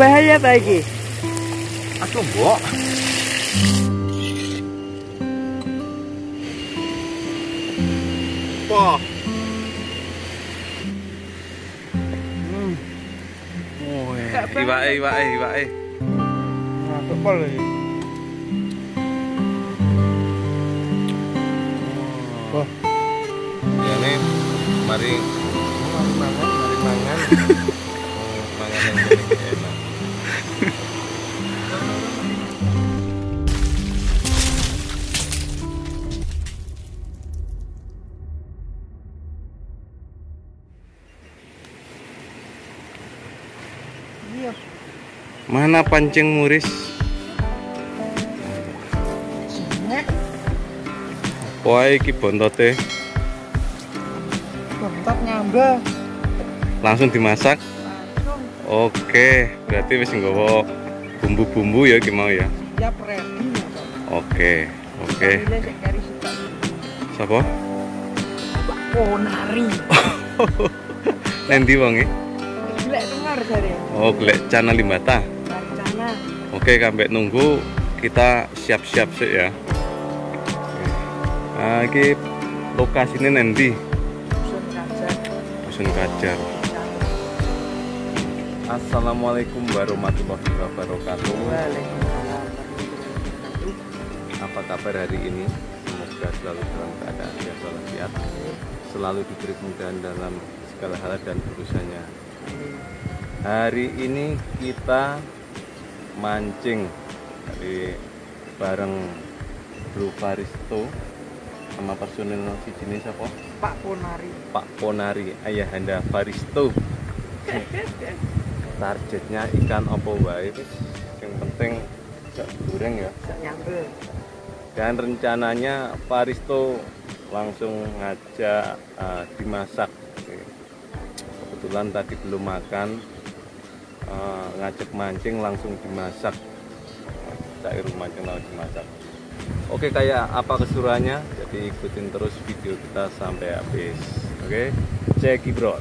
bahaya ta iki? Ah tumbok. Wah. Hmm. Oh, Gak bahaya. iwake iwake iwake. Masuk pol iki. Oh. Ini mari Mari mangan, mari mangan. oh, mangan yang Mana pancing muris? Wah, iki bontote Bentot nyamba. langsung dimasak. Langsung Oke, berarti wis nggawa bumbu-bumbu ya ki mau ya. siap ready. Oke, oke. Ini sik kari sitok. Sapa? Oh, nari. Nendi wonge? Golek dengar jare. Oh, golek channel Limbata. Oke, sampai nunggu kita siap-siap sih ya. Nah, ini lokasinya nanti dusun kajar. Dusun Kajar. Assalamualaikum warahmatullahi wabarakatuh. Waalaikumsalam. Apa kabar hari ini? Semoga selalu dalam keadaan sehat walafiat, selalu diberi kemudahan dalam segala hal dan urusannya. Hari ini kita mancing dari bareng Bro Faristo sama personil si jenis apa? Pak Ponari. Pak Ponari Ayahanda Faristo. Targetnya ikan apa wae. Yang penting gak goreng ya. Nyambel. Dan rencananya Faristo langsung ngajak eh, dimasak. Kebetulan tadi belum makan, eh, ngajak mancing langsung dimasak. Cair mancing langsung dimasak. Oke kayak apa kesuruhannya? Jadi ikutin terus video kita sampai habis. Oke, check it bro.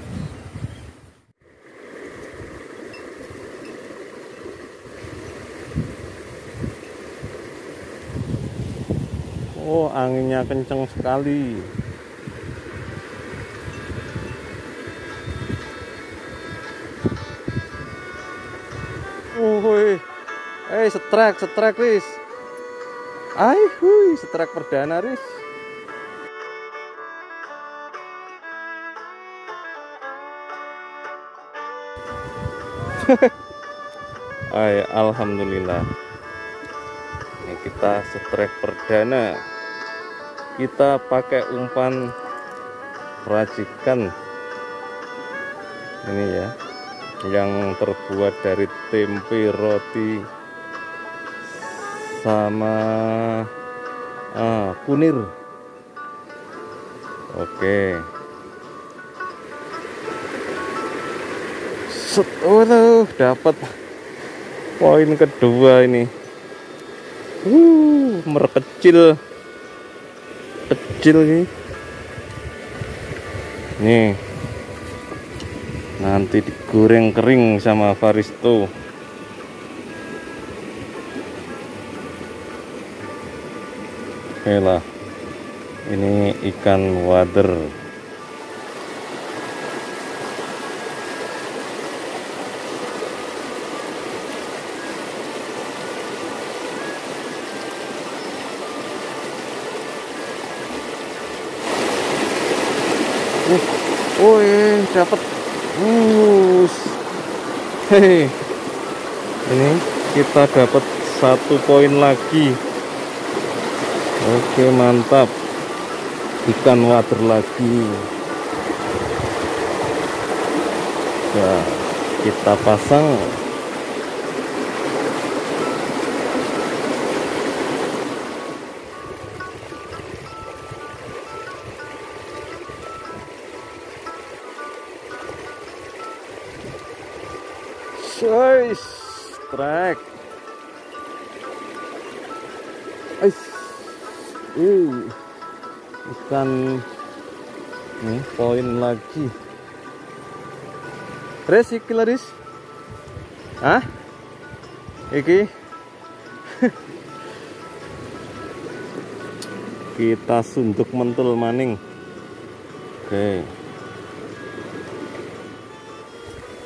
Oh, anginnya kenceng sekali. Setrek, setrek wis. Ai, hui, setrek perdana wis. Ay, alhamdulillah. Ini kita setrek perdana. Kita pakai umpan racikan. Ini ya. Yang terbuat dari tempe roti sama ah, kunir. Oke. Set, tuh, dapat poin kedua ini. Uh, merkecil. Kecil nih. Nih. Nanti digoreng kering sama Faristo. Oke lah. Ini ikan wader. Uh, eh, dapat. Uh, hei, ini kita dapat satu poin lagi. Oke mantap, ikan water lagi. Nah, kita pasang. Guys, trek. Uh. Ikan nih poin lagi. Res iki lah, Ris. Hah? Iki kita sunduk mentul maning. Oke.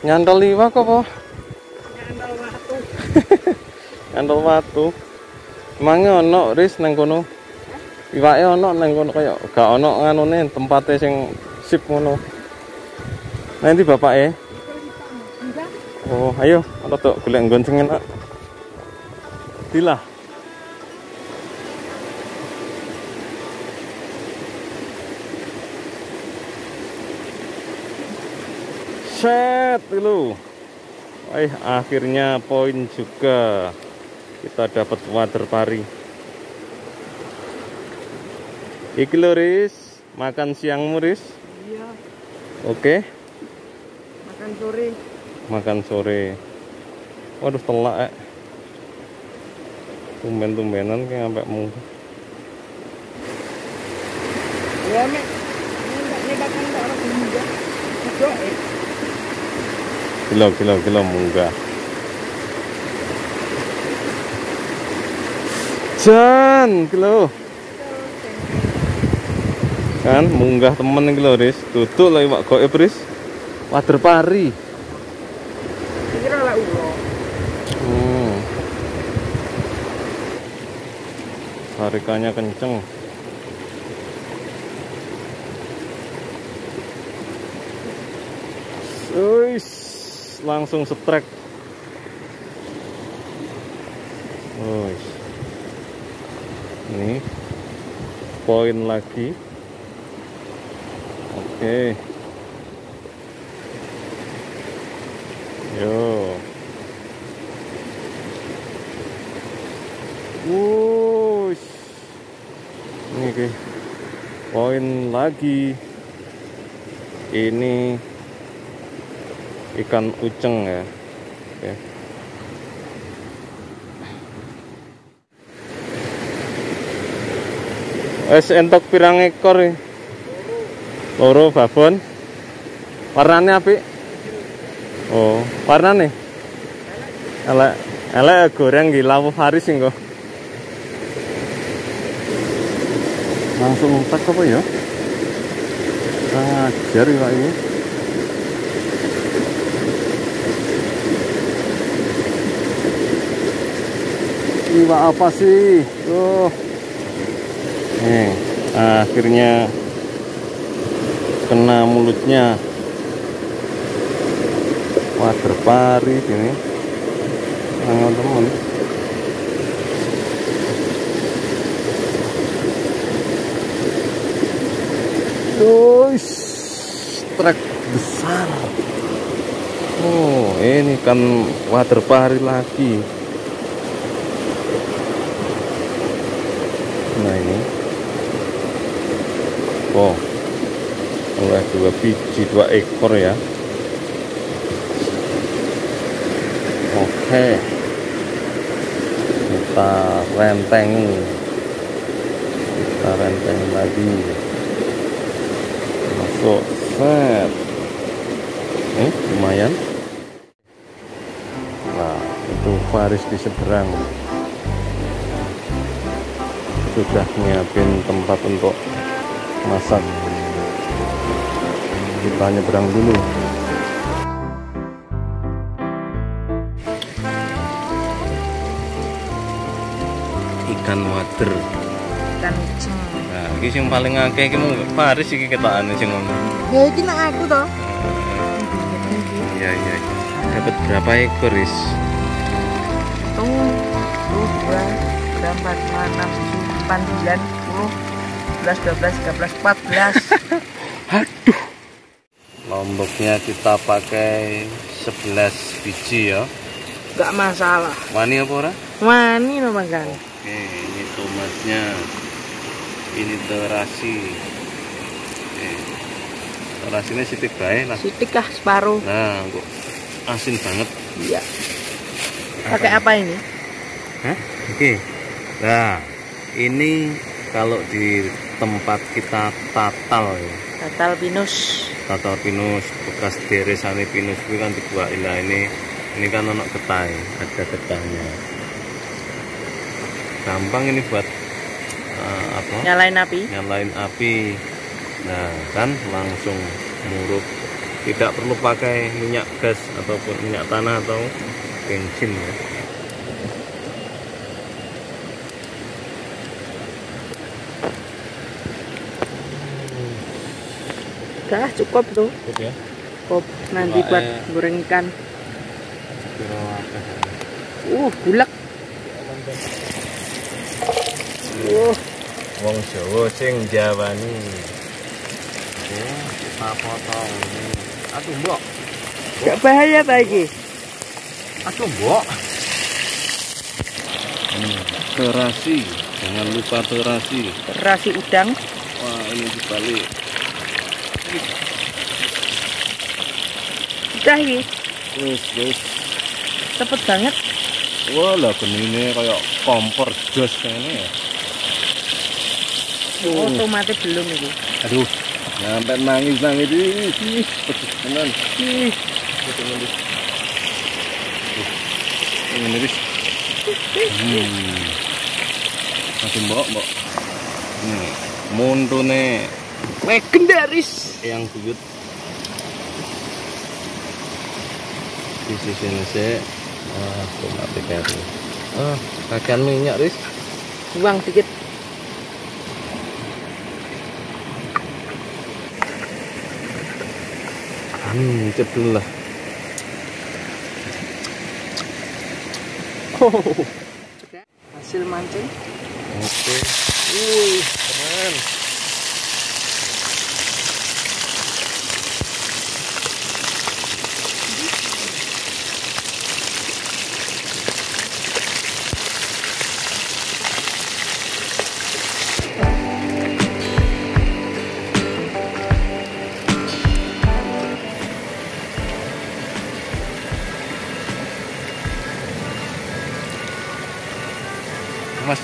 Nyantol liwak apa? Nyandal watu. Nyantol watu. Emangnya ono ris nang kono? Iwake ono nang kono kaya gak ono nganune tempate sing sip ngono. Nanti bapak e. Enggak. Oh, ayo, ada tuh golek nggon enak. Dilah. Set dulu. Eh, akhirnya poin juga. Kita dapat water pari. Iki lho, Riz. Makan siangmu, Riz. Iya. Oke. Makan sore. makan sore waduh telak eh tumben-tumbenan kayak sampai mau Ya, Mek. Ini nyebakan enggak orang juga. Kedok eh. kilo kilo kilo munggah Jan kilo kan munggah temen kilo ris tutup lagi mak goib ris wader pari hmm. kenceng Uis, langsung setrek. Uis. Ini poin lagi. Oke. Yo. Wush. Ini oke. Poin lagi. Ini ikan uceng ya. Oke. Wes entok pirang ekor ya? Loro babon. Warnanya apik? Oh, warnane? Elek, elek goreng di lawu Haris engko. Langsung tak apa ya? Ngajar ya ini. Iwak apa sih? Oh. Nih, akhirnya kena mulutnya. Wah, berpari sini. Teman-teman. Terus truk besar. Oh, ini kan water pari lagi. Nah ini. Oh, oleh dua biji dua ekor ya. Oke, kita renteng, kita renteng lagi. Masuk, set. Eh, lumayan. Nah, itu Faris di seberang sudah nyiapin tempat untuk masak kita nyebrang dulu ikan water Ikan uceng. nah ini yang paling akeh iki mung Faris iki ketokane sing ngono Ya iki nak aku toh. iya iya dapat berapa ekor Riz Tuh, tuh dua, lima, enam, tujuh, delapan, sembilan, sepuluh, sebelas, dua belas, tiga belas, empat belas. Lomboknya kita pakai 11 biji ya Gak masalah. wani apa ora Wani lo makan. Oke, ini tomatnya. Ini terasi. Oke. Terasinya sitik bae lah. Sitik kah separuh? Nah, kok asin banget. Iya. Pakai apa ini? Hah? Oke. Nah, ini kalau di tempat kita tatal ya. Tatal pinus. Tatal pinus bekas deresane pinus kuwi kan dibuat nah ini ini kan anak ketai ada getahnya gampang ini buat uh, apa? Nyalain api. nyalain api. Nah kan langsung murup. Tidak perlu pakai minyak gas ataupun minyak tanah atau bensin ya Udah cukup tuh. cukup ya Cukup nanti Coba, buat eh. goreng ikan. Uh, bulek. Uh, wong Jawa sing Jawani kita potong ini aduh mbok gak bahaya ta iki? aduh mbok hmm, terasi jangan lupa terasi Terasi udang. wah ini dibalik Udah iki. wis wis. Cepet banget. wah lah ini kayak kompor jos kayaknya ya. Oh, Hmm. tomatnya belum iki. aduh sampai nangis nangis ini pedes tenan. Ih. Ini bis hmm. Masih mbok mbok. Ini muntune Legendaris. yang buyut di sisi nasi ah tomat kari ah kakean minyak ris Buang dikit. hmm cep dulu lah Oh. Hasil mancing. oke wih keren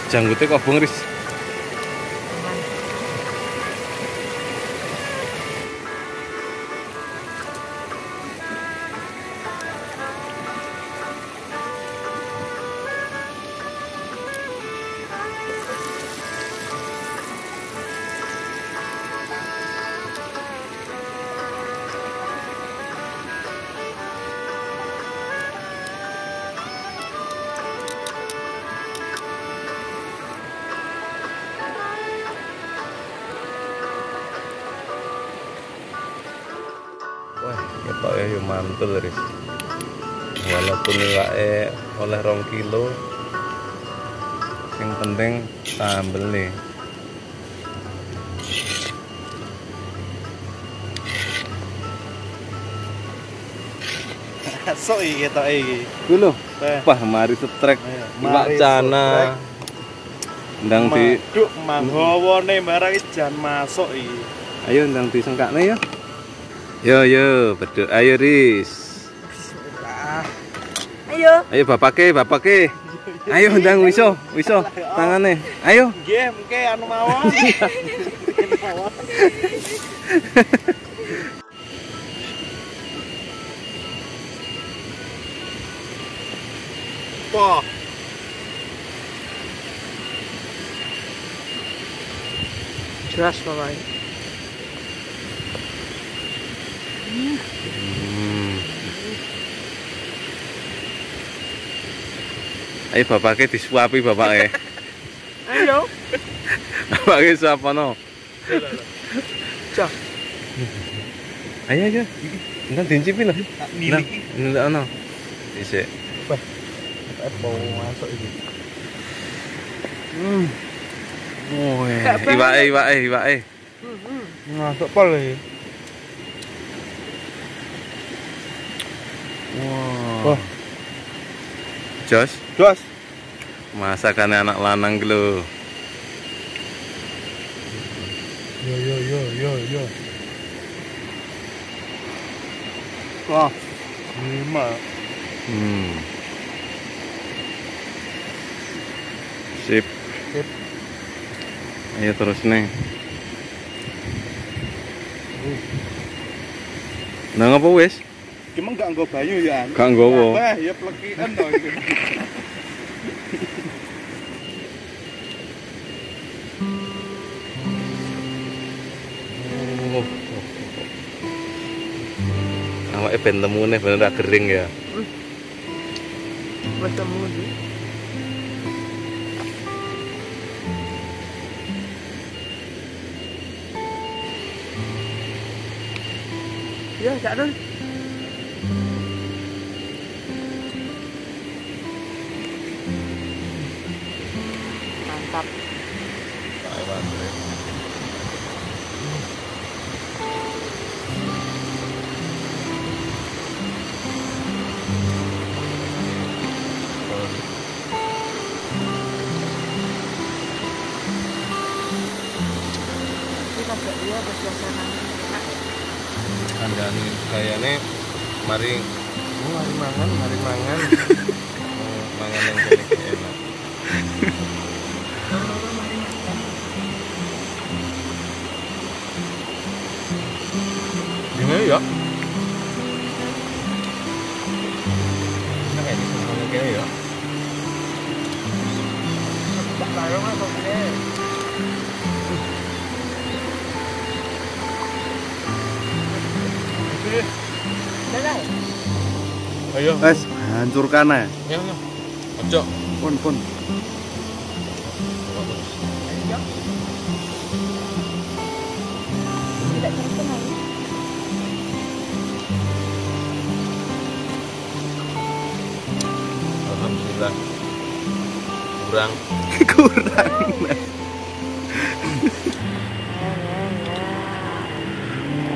janggutnya kok bung mantul Riz. Walaupun iwake oleh rong kilo, yang penting sambel nih. Sok iki ketok iki. Dulu, Eh. wah mari setrek Ayo, iwak cana. Ndang di, Maduk manggawane barang iki jan masuk iki. ayo ndang disengkakne ya. Yo yo, beduk. Ayo Riz. Ayo. Ayo bapake, bapake. Ayo ndang wiso, wiso tangane. Ayo. Nggih, mengke anu mawon. Wah, Jelas pokoknya. Ayo bapake disuapi bapake. Ayo. bapake suapa no. Cah. Ayo ayo. Entar dincipi lah. Nah, enggak ono. Dhisik. Mau masuk iki. Hmm. Banget. iwake iwake iwake. Masuk pol iki. Wah. Wah. Jos, masakannya anak lanang ki lho. Yo yo yo yo yo. Wah. Lima. Hmm. Sip. Sip. Ayo terus nih. Nah ngapa wis? iki mah enggak nggo banyu ya. Gak nggowo. Wah, ya plekikan to iki. Awake ben temune bener ra kering ya. Bertemu di. Ya, Cak Dul. Kita gak dia ada suasana enak. Kandani kayaknya mari oh, mari mangan, mari mangan. Oh, mangan yang enak. Ayo, Wes, hancurkan ae. ayo, ayo. Ojo. Pun pun. Alhamdulillah. Kurang.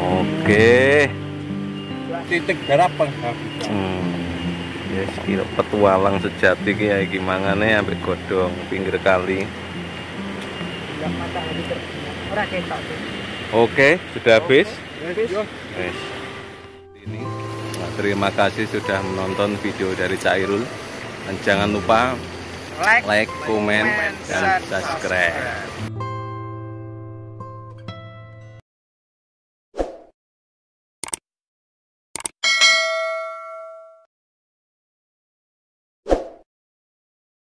Oke. Titik garapan. Hmm. Ya kira petualang sejati ki ya iki mangane ambek godhong pinggir kali. Oke, sudah habis. Wes, yo. Wes. Ini. Nah, terima kasih sudah menonton video dari Cairul. Dan jangan lupa Like, like, komen, comment, dan dan subscribe.